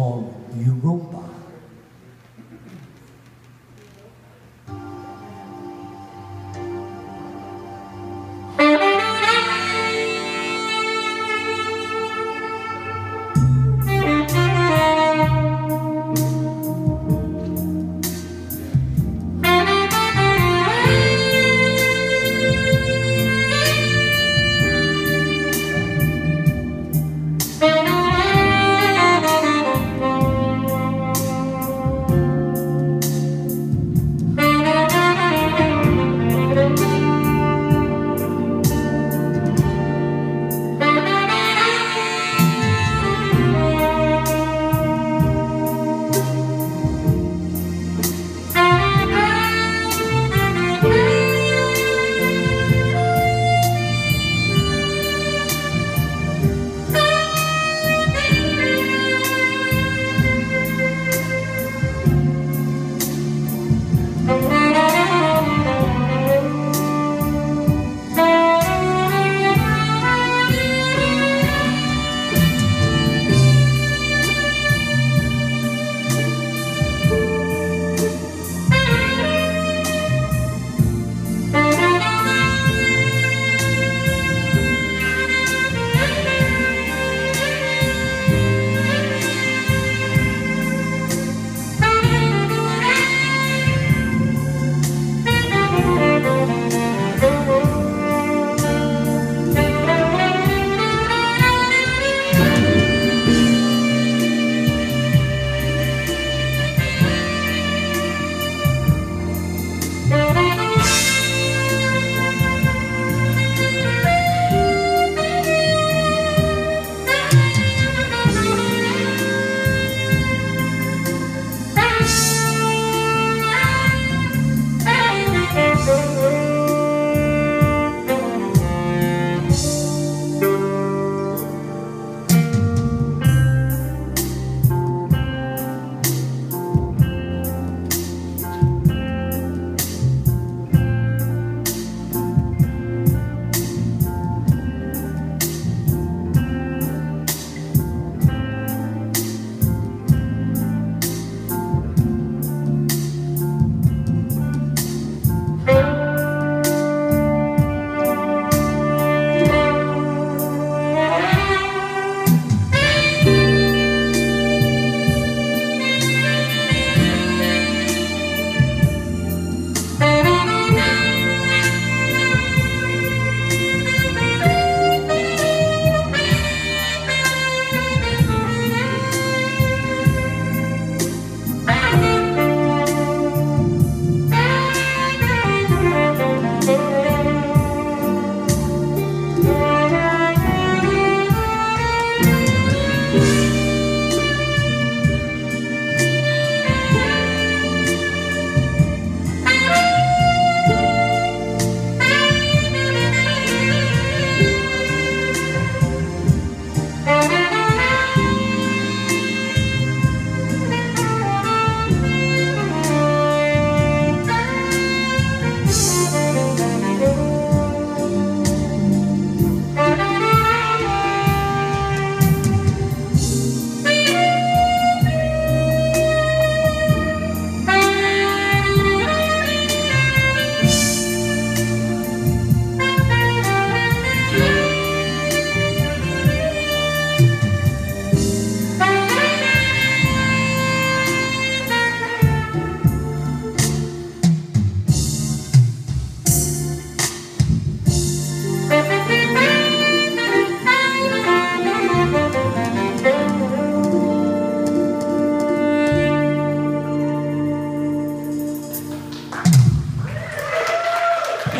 called Europa.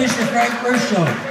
Mr. Frank Burstow.